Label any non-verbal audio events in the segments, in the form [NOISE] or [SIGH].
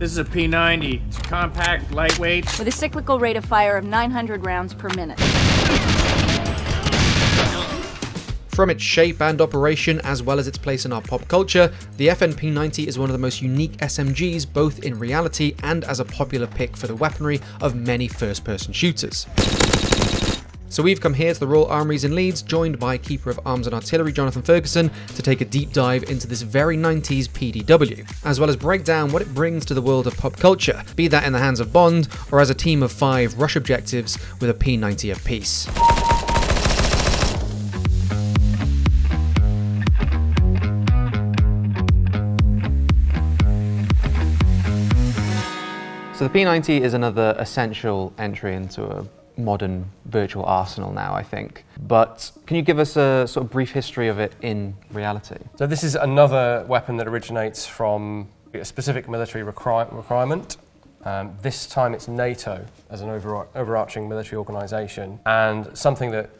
This is a P90. It's compact, lightweight. With a cyclical rate of fire of 900 rounds per minute. From its shape and operation, as well as its place in our pop culture, the FNP90 is one of the most unique SMGs both in reality and as a popular pick for the weaponry of many first person shooters. So we've come here to the Royal Armouries in Leeds, joined by Keeper of Arms and Artillery Jonathan Ferguson, to take a deep dive into this very 90s PDW, as well as break down what it brings to the world of pop culture, be that in the hands of Bond or as a team of five rush objectives with a P90 apiece. So the P90 is another essential entry into a modern virtual arsenal now, I think. But can you give us a sort of brief history of it in reality? So this is another weapon that originates from a specific military requir- requirement. Um, this time it's NATO as an over- overarching military organisation, and something that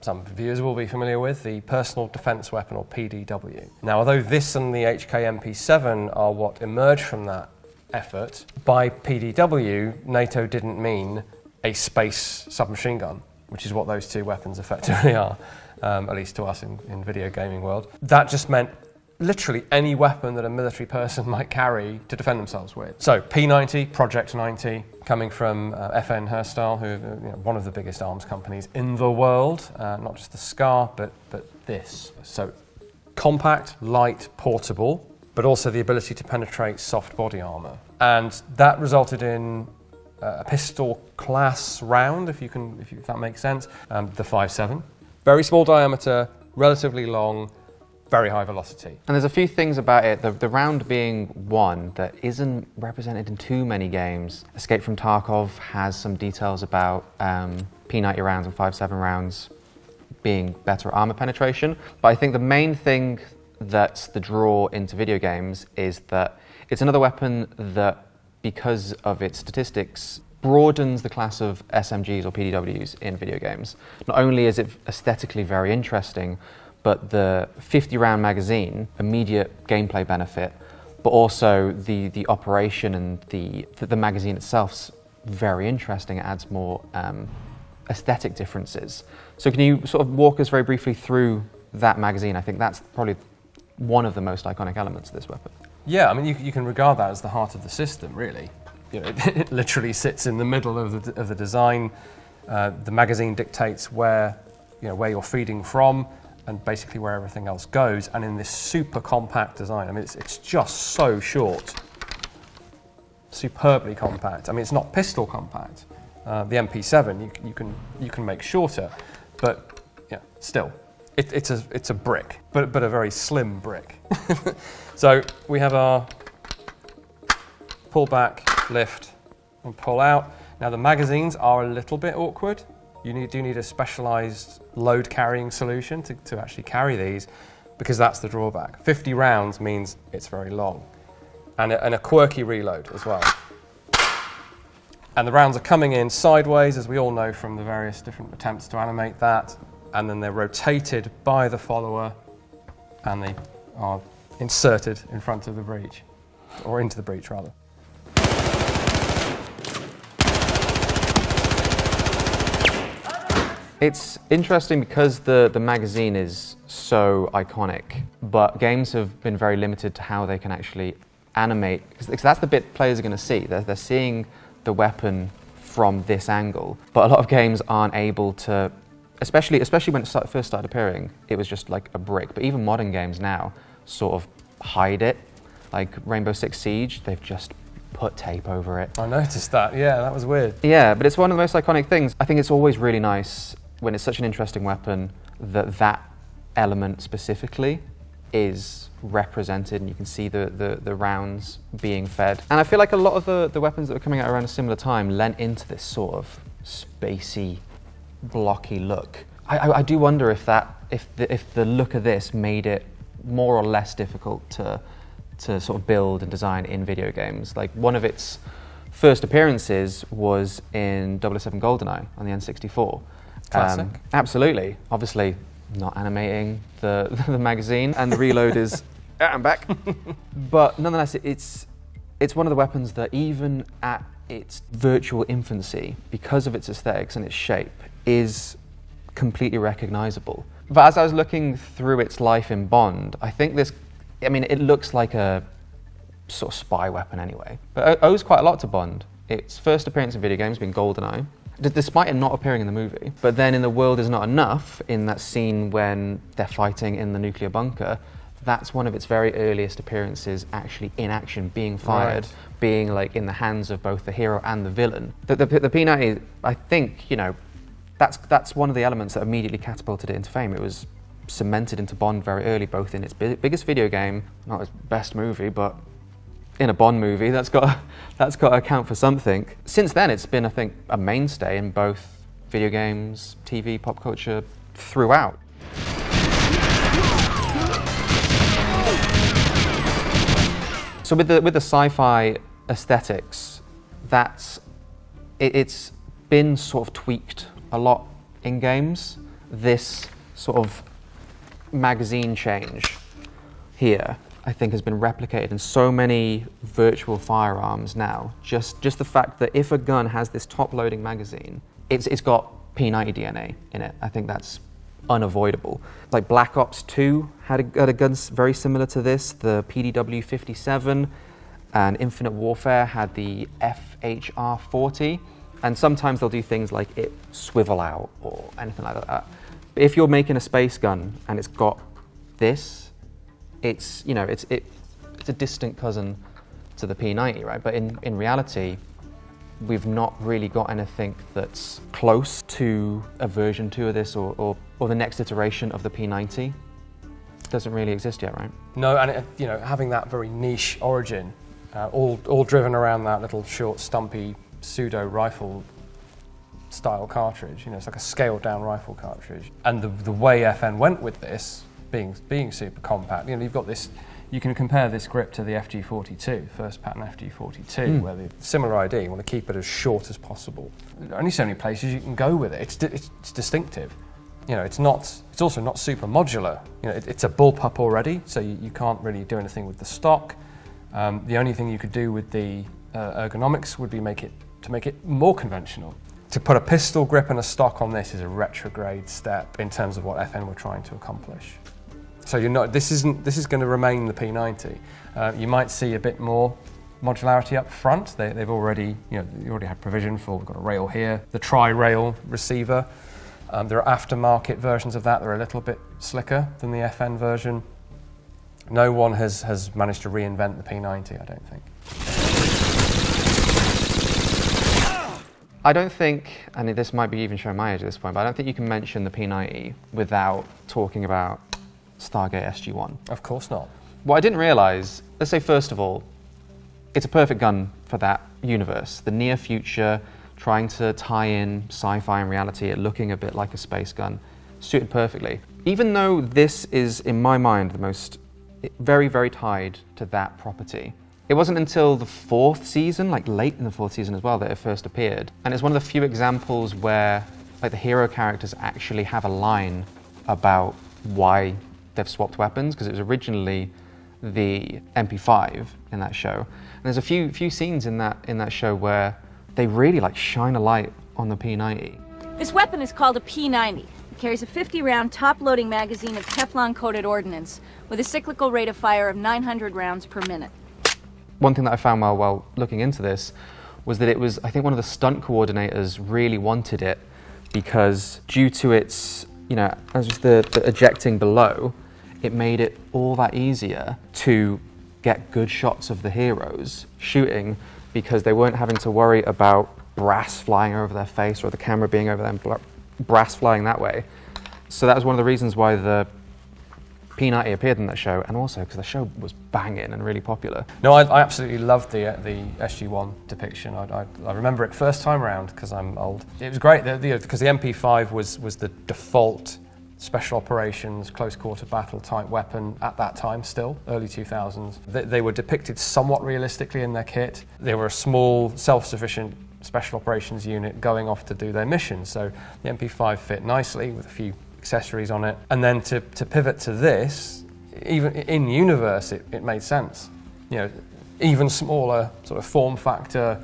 some viewers will be familiar with, the Personal Defence Weapon, or PDW. Now, although this and the HK-MP7 are what emerged from that effort, by PDW, NATO didn't mean a space submachine gun, which is what those two weapons effectively [LAUGHS] are, um, at least to us in, in video gaming world. That just meant literally any weapon that a military person [LAUGHS] might carry to defend themselves with. So P90, Project 90, coming from uh, FN Herstal, who are you know, one of the biggest arms companies in the world, uh, not just the SCAR, but, but this. So compact, light, portable, but also the ability to penetrate soft body armour. And that resulted in uh, a pistol class round, if, you can, if, you, if that makes sense, um, the 5.7. Very small diameter, relatively long, very high velocity. And there's a few things about it. The, the round being one that isn't represented in too many games. Escape from Tarkov has some details about um, P90 rounds and 5.7 rounds being better armor penetration. But I think the main thing that's the draw into video games is that it's another weapon that, because of its statistics, broadens the class of SMGs or PDWs in video games. Not only is it aesthetically very interesting, but the 50 round magazine, immediate gameplay benefit, but also the, the operation and the, the, magazine itself's very interesting. It adds more um, aesthetic differences. So, can you sort of walk us very briefly through that magazine? I think that's probably one of the most iconic elements of this weapon. Yeah, I mean, you, you can regard that as the heart of the system, really. You know, it, [LAUGHS] it literally sits in the middle of the, of the design. Uh, the magazine dictates where, you know, where you're feeding from and basically where everything else goes. And in this super compact design, I mean, it's, it's just so short, superbly compact. I mean, it's not pistol compact. Uh, the MP7 you, you, can, you can make shorter, but yeah, still, it, it's, a, it's a brick, but, but a very slim brick. [LAUGHS] so we have our pull back, lift, and pull out. Now the magazines are a little bit awkward. You need, do need a specialized load carrying solution to, to actually carry these because that's the drawback. 50 rounds means it's very long and a, and a quirky reload as well. And the rounds are coming in sideways, as we all know from the various different attempts to animate that, and then they're rotated by the follower and they are inserted in front of the breech, or into the breech rather. It's interesting because the, the magazine is so iconic, but games have been very limited to how they can actually animate, because that's the bit players are going to see. They're, they're seeing the weapon from this angle, but a lot of games aren't able to, especially, especially when it start, first started appearing, it was just like a brick, but even modern games now sort of hide it. Like Rainbow Six Siege, they've just put tape over it. I noticed that, yeah, that was weird. Yeah, but it's one of the most iconic things. I think it's always really nice when it's such an interesting weapon that that element specifically is represented and you can see the, the, the, rounds being fed. And I feel like a lot of the, the weapons that were coming out around a similar time lent into this sort of spacey, blocky look. I, I, I do wonder if that if the, if the look of this made it more or less difficult to to sort of build and design in video games. Like one of its first appearances was in 007 GoldenEye on the N64. Classic. Um, absolutely. Obviously, not animating the, [LAUGHS] the magazine, and the reload is. [LAUGHS] "Ah, I'm back. but nonetheless, it's it's one of the weapons that even at its virtual infancy, because of its aesthetics and its shape, is completely recognizable. But as I was looking through its life in Bond, I think this, I mean, it looks like a sort of spy weapon anyway, but owes quite a lot to Bond. Its first appearance in video games being GoldenEye, despite it not appearing in the movie. But then in The World Is Not Enough, in that scene when they're fighting in the nuclear bunker, that's one of its very earliest appearances actually in action, being fired, Right. being like in the hands of both the hero and the villain. The, the, the P90, I think, you know, that's, that's one of the elements that immediately catapulted it into fame. It was cemented into Bond very early, both in its bi- biggest video game, not its best movie, but in a Bond movie, that's got, [LAUGHS] that's got to account for something. Since then, it's been, I think, a mainstay in both video games, TV, pop culture, throughout. So with the with the sci-fi aesthetics, that's it, it's been sort of tweaked a lot in games. This sort of magazine change here, I think, has been replicated in so many virtual firearms now. Just just the fact that if a gun has this top-loading magazine, it's it's got P90 DNA in it. I think that's unavoidable. Like Black Ops 2 had a, had a gun very similar to this, the PDW 57, and Infinite Warfare had the FHR 40. And sometimes they'll do things like it swivel out or anything like that. But if you're making a space gun and it's got this, it's you know it's it, it's a distant cousin to the P90, right? But in, in reality, we've not really got anything that's close to a version 2 of this or, or, or the next iteration of the P90. Doesn't really exist yet, right? No, and it, you know, having that very niche origin, uh, all, all driven around that little short, stumpy pseudo rifle style cartridge. You know, it's like a scaled down rifle cartridge. And the, the way FN went with this, being, being super compact, you know, you've got this. You can compare this grip to the FG42, first pattern FG42, where the similar idea, you want to keep it as short as possible. There are only so many places you can go with it. It's, di- it's, it's distinctive you know, it's not. It's also not super modular. You know, it, it's a bullpup already, so you, you can't really do anything with the stock. Um, the only thing you could do with the uh, ergonomics would be make it to make it more conventional. To put a pistol grip and a stock on this is a retrograde step in terms of what FN were trying to accomplish. So you're not. This isn't. This is going to remain the P90. Uh, you might see a bit more modularity up front. They, they've already, you know, you already had provision for. We've got a rail here, the tri-rail receiver. Um, there are aftermarket versions of that. They're a little bit slicker than the FN version. No one has, has managed to reinvent the P90, I don't think. I don't think, and this might be even showing my age at this point, but I don't think you can mention the P90 without talking about Stargate SG-1. Of course not. What I didn't realize, let's say first of all, it's a perfect gun for that universe. The near future, trying to tie in sci-fi and reality, it looking a bit like a space gun, suited perfectly. Even though this is, in my mind, the most very, very tied to that property. It wasn't until the fourth season, like late in the fourth season as well, that it first appeared. And it's one of the few examples where like the hero characters actually have a line about why they've swapped weapons, because it was originally the MP5 in that show. And there's a few few scenes in that in that show where they really like shine a light on the P90. This weapon is called a P90. It carries a 50 round top loading magazine of Teflon coated ordnance with a cyclical rate of fire of 900 rounds per minute. One thing that I found while, while looking into this was that it was, I think one of the stunt coordinators really wanted it because due to its, you know, as the, the ejecting below, it made it all that easier to get good shots of the heroes shooting because they weren't having to worry about brass flying over their face or the camera being over them, brass flying that way. So that was one of the reasons why the P90 appeared in that show, and also because the show was banging and really popular. No, I, I absolutely loved the uh, the SG1 depiction. I, I, I remember it first time around because I'm old. It was great because the, because the MP5 was was the default special operations close quarter battle type weapon at that time still early 2000s they, they were depicted somewhat realistically in their kit. They were a small self-sufficient special operations unit going off to do their mission. So the mp5 fit nicely with a few accessories on it. And then to, to pivot to this even in universe it, it made sense. You know even smaller sort of form factor.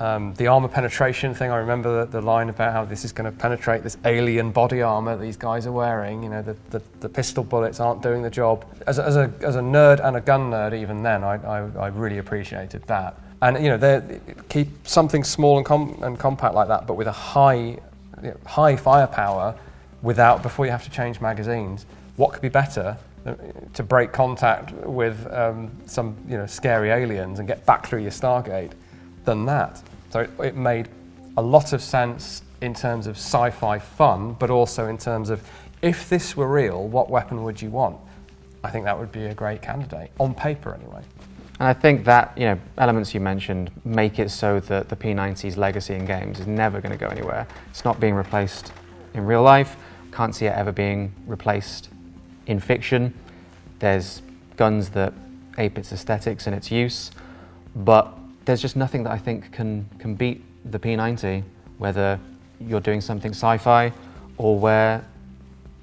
Um, the armor penetration thing, I remember the, the line about how this is going to penetrate this alien body armor these guys are wearing. You know, the, the, the pistol bullets aren't doing the job. As a, as, a, as a nerd and a gun nerd, even then, I, I, I really appreciated that. And, you know, keep something small and, com- and compact like that, but with a high, you know, high firepower without, before you have to change magazines. What could be better to break contact with um, some you know, scary aliens and get back through your Stargate than that. So it, it made a lot of sense in terms of sci fi fun, but also in terms of if this were real, what weapon would you want? I think that would be a great candidate, on paper anyway. And I think that you know elements you mentioned make it so that the P90's legacy in games is never going to go anywhere. It's not being replaced in real life. Can't see it ever being replaced in fiction. There's guns that ape its aesthetics and its use, but there's just nothing that I think can, can beat the P90, whether you're doing something sci fi or where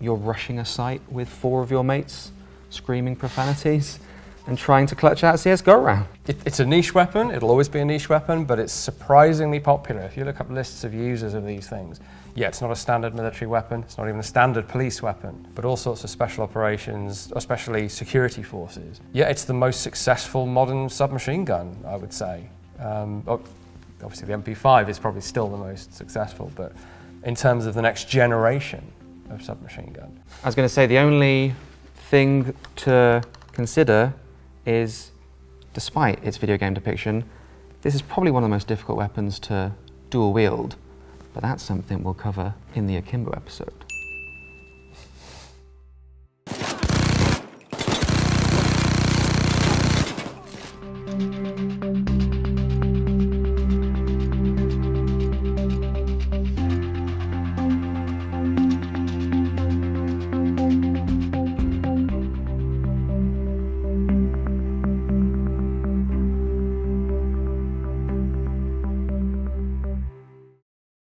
you're rushing a site with four of your mates screaming profanities and trying to clutch out CSGO round. It, it's a niche weapon, it'll always be a niche weapon, but it's surprisingly popular. If you look up lists of users of these things, yeah, it's not a standard military weapon, it's not even a standard police weapon, but all sorts of special operations, especially security forces. Yeah, it's the most successful modern submachine gun, I would say. Um, obviously, the MP5 is probably still the most successful, but in terms of the next generation of submachine gun. I was going to say the only thing to consider is, despite its video game depiction, this is probably one of the most difficult weapons to dual wield, but that's something we'll cover in the Akimbo episode.